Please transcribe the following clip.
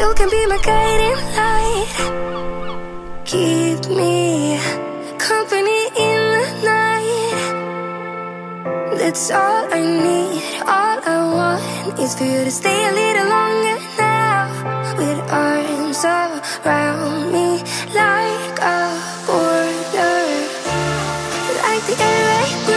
You can be my guiding light. Keep me company in the night. That's all I need, all I want Is for you to stay a little longer now. With arms around me like a border Like the air I breathe.